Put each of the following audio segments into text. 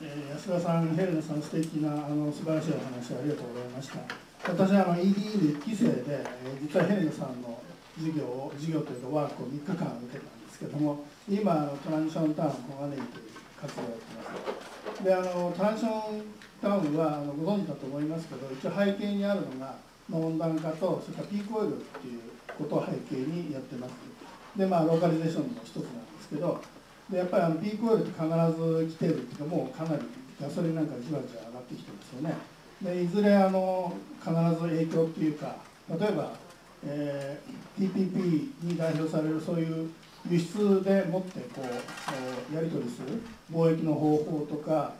えー、安田さん、ヘレナさん、素敵なあの素晴らしいお話ありがとうございました。私はあの ED で1期生で、えー、実はヘレナさんの授業を授業というかワークを3日間受けたんですけども、今トランジションタウン小金井という活動をやってます。であのトランジションタウンはあのご存知だと思いますけど、一応背景にあるのが、温暖化とそれからピークオイルっていうことを背景にやってます。でまあローカリゼーションの一つなんですけど。でやっぱりあのピークオイルって必ず来てるっていうかもうかなりガソリンなんかじわじわ上がってきてますよね。でいずれあの必ず影響っていうか例えば、えー、TPP に代表されるそういう輸出でもってこうやり取りする貿易の方法とか、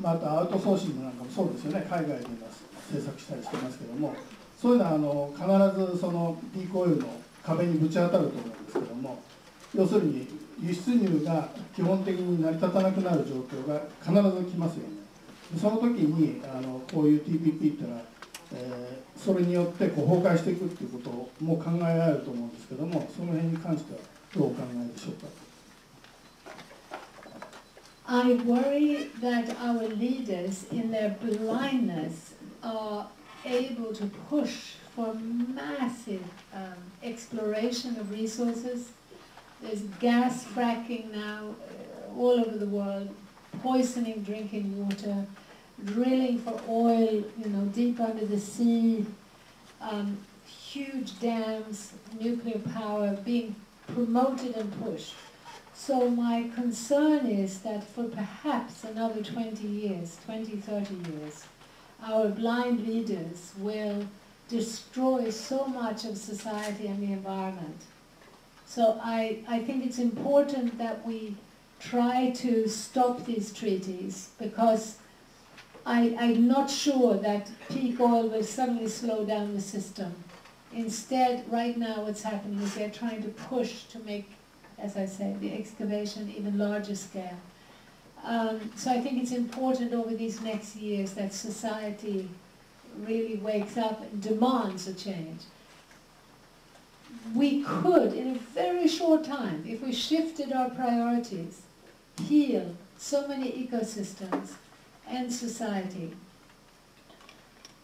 まあ、とアウトソーシングなんかもそうですよね。海外で今制作したりしてますけども。そういうのはあの必ずそのピークオイルの壁にぶち当たると思うんですけども。要するに輸出入が基本的に成り立たなくなる状況が必ず来ますよね。その時にあのこういう TPP っていうのは、えー、それによってこう崩壊していくっていうことも考えられると思うんですけどもその辺に関してはどうお考えでしょうか？I worry that our leaders, in their blindness, are able to push for massive um, exploration of resources. There's gas fracking now uh, all over the world, poisoning drinking water, drilling for oil, you know, deep under the sea, um, huge dams, nuclear power being promoted and pushed. So my concern is that for perhaps another 20 years, 20, 30 years, our blind leaders will destroy so much of society and the environment so I, I think it's important that we try to stop these treaties because I, I'm not sure that peak oil will suddenly slow down the system. Instead, right now what's happening is they're trying to push to make, as I say, the excavation even larger scale. Um, so I think it's important over these next years that society really wakes up and demands a change we could, in a very short time, if we shifted our priorities, heal so many ecosystems and society.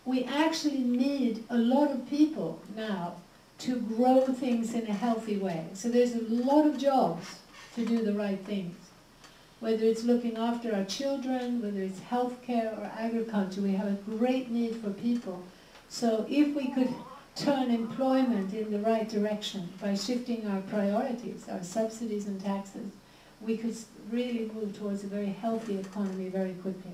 We actually need a lot of people now to grow things in a healthy way. So there's a lot of jobs to do the right things. Whether it's looking after our children, whether it's healthcare or agriculture, we have a great need for people. So if we could turn employment in the right direction by shifting our priorities, our subsidies and taxes, we could really move towards a very healthy economy very quickly.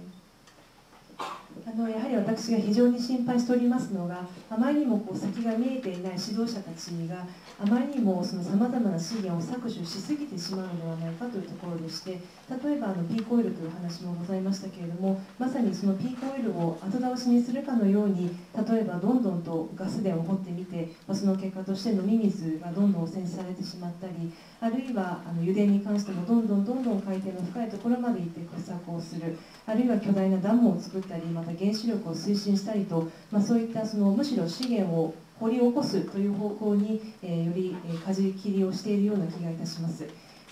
あのやはり私が非常に心配しておりますのがあまりにもこう先が見えていない指導者たちがあまりにもさまざまな資源を搾取しすぎてしまうのではないかというところでして例えばあのピークオイルという話もございましたけれどもまさにそのピークオイルを後倒しにするかのように例えばどんどんとガス田を掘ってみて、ま、その結果として飲み水がどんどん汚染されてしまったりあるいはあの油田に関してもどんどんどんどん海底の深いところまで行って掘削をするあるいは巨大なダムを作ったりまた原子力を推進したりと、まあ、そういったそのむしろ資源を掘り起こすという方向に、えより舵切りをしているような気がいたします。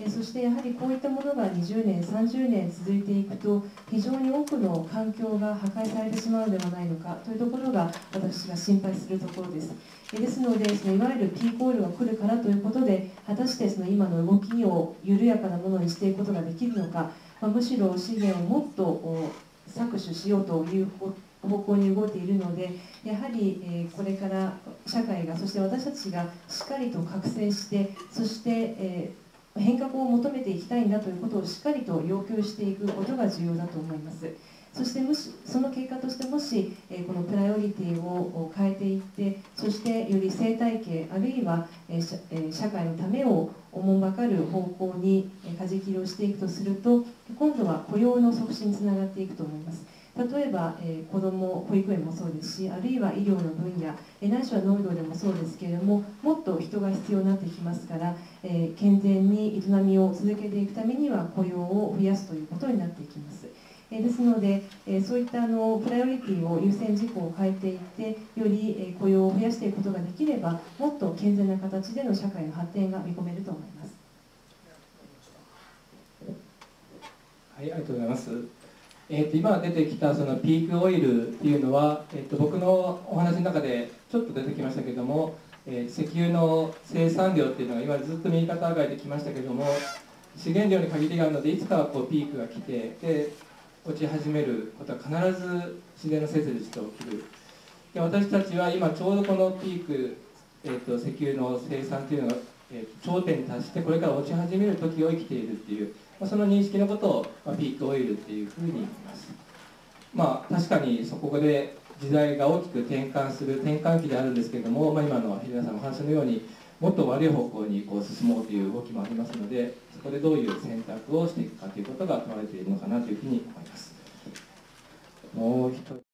そしてやはりこういったものが20年、30年続いていくと非常に多くの環境が破壊されてしまうのではないのかというところが私が心配するところです。ですのでそのいわゆるピークオイルが来るからということで果たしてその今の動きを緩やかなものにしていくことができるのか、まあ、むしろ資源をもっと搾取しようという方向に動いているのでやはり、えこれから社会がそして私たちがしっかりと覚醒してそして、え変革を求めていきたいんだということをしっかりと要求していくことが重要だと思います。そしてもしその結果としてもし、えこのプライオリティを変えていってそしてより生態系あるいは、え社会のためをおもんばかる方向に舵切りをしていくとすると今度は雇用の促進につながっていくと思います。例えば、えー、子ども保育園もそうですしあるいは医療の分野、えー、ないしは農業でもそうですけれどももっと人が必要になってきますから、えー、健全に営みを続けていくためには雇用を増やすということになっていきます。えですので、えそういったあのプライオリティを優先事項を変えていってより、え雇用を増やしていくことができればもっと健全な形での社会の発展が見込めると思います。はい、ありがとうございます。えー、と今出てきたそのピークオイルっていうのは、えー、と僕のお話の中でちょっと出てきましたけども、えー、石油の生産量っていうのが今ずっと右肩上がりできましたけども資源量に限りがあるのでいつかはこうピークが来てで落ち始めることは必ず自然の摂理と起きる。で私たちは今ちょうどこのピーク、えー、と石油の生産っていうのが、えー、頂点に達してこれから落ち始める時を生きているっていうま、その認識のことを、ま、ピークオイルっていうふうに言います。まあ確かにそこで時代が大きく転換する転換期であるんですけれども、まあ、今の平田さんの話のようにもっと悪い方向にこう進もうという動きもありますのでそこでどういう選択をしていくかということが問われているのかなというふうに思います。もう一人。